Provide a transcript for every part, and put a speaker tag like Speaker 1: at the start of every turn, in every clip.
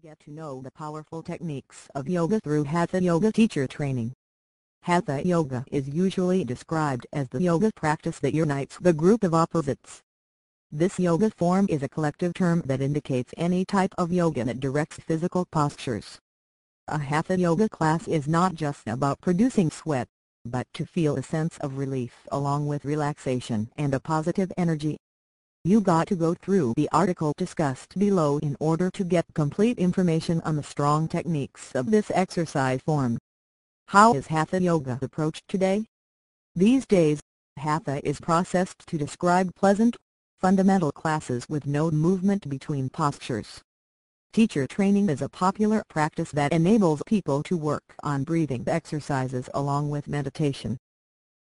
Speaker 1: Get to know the powerful techniques of yoga through Hatha Yoga teacher training. Hatha Yoga is usually described as the yoga practice that unites the group of opposites. This yoga form is a collective term that indicates any type of yoga that directs physical postures. A Hatha Yoga class is not just about producing sweat, but to feel a sense of relief along with relaxation and a positive energy. You got to go through the article discussed below in order to get complete information on the strong techniques of this exercise form. How is Hatha Yoga approached today? These days, Hatha is processed to describe pleasant, fundamental classes with no movement between postures. Teacher training is a popular practice that enables people to work on breathing exercises along with meditation.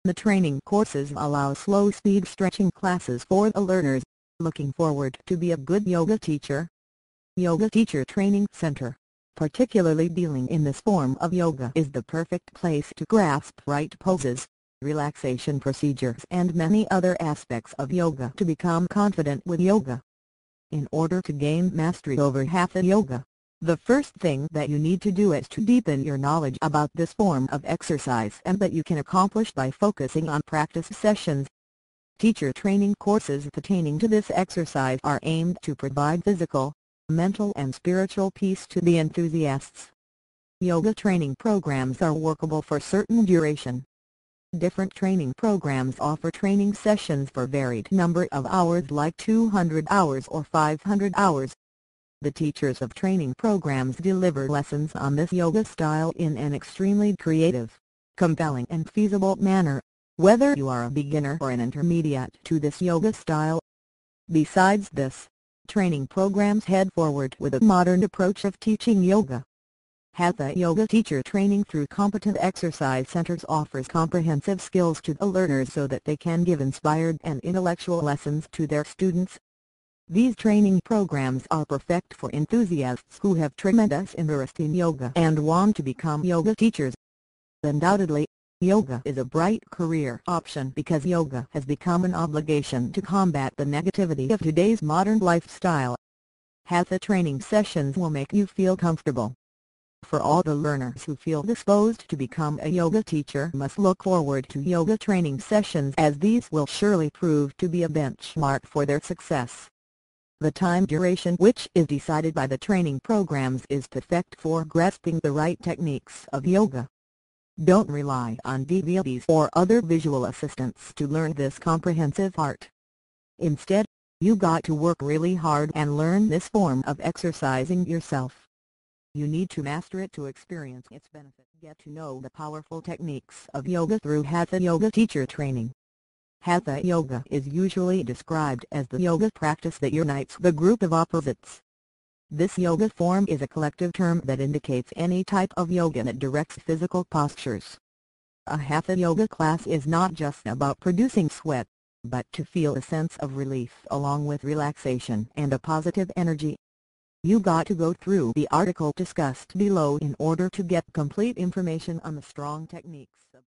Speaker 1: The training courses allow slow-speed stretching classes for the learners, looking forward to be a good yoga teacher. Yoga Teacher Training Center, particularly dealing in this form of yoga is the perfect place to grasp right poses, relaxation procedures and many other aspects of yoga to become confident with yoga. In order to gain mastery over Hatha Yoga, the first thing that you need to do is to deepen your knowledge about this form of exercise and that you can accomplish by focusing on practice sessions. Teacher training courses pertaining to this exercise are aimed to provide physical, mental and spiritual peace to the enthusiasts. Yoga training programs are workable for certain duration. Different training programs offer training sessions for varied number of hours like 200 hours or 500 hours. The teachers of training programs deliver lessons on this yoga style in an extremely creative, compelling and feasible manner, whether you are a beginner or an intermediate to this yoga style. Besides this, training programs head forward with a modern approach of teaching yoga. Hatha Yoga teacher training through competent exercise centers offers comprehensive skills to the learners so that they can give inspired and intellectual lessons to their students. These training programs are perfect for enthusiasts who have tremendous interest in yoga and want to become yoga teachers. Undoubtedly, yoga is a bright career option because yoga has become an obligation to combat the negativity of today's modern lifestyle. Hatha training sessions will make you feel comfortable. For all the learners who feel disposed to become a yoga teacher must look forward to yoga training sessions as these will surely prove to be a benchmark for their success. The time duration which is decided by the training programs is perfect for grasping the right techniques of yoga. Don't rely on DVDs or other visual assistants to learn this comprehensive art. Instead, you got to work really hard and learn this form of exercising yourself. You need to master it to experience its benefit. Get to know the powerful techniques of yoga through Hatha Yoga teacher training. Hatha Yoga is usually described as the yoga practice that unites the group of opposites. This yoga form is a collective term that indicates any type of yoga that directs physical postures. A Hatha Yoga class is not just about producing sweat, but to feel a sense of relief along with relaxation and a positive energy. You got to go through the article discussed below in order to get complete information on the strong techniques